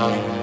Amen.